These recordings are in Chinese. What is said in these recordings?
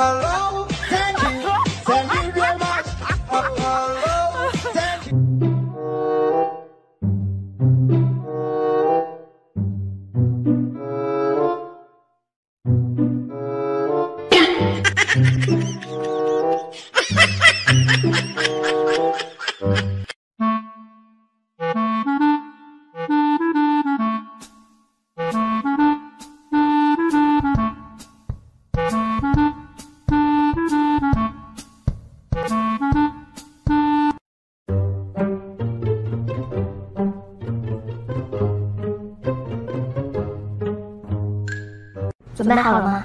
Hello. 准备好了吗？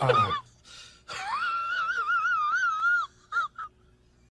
uh,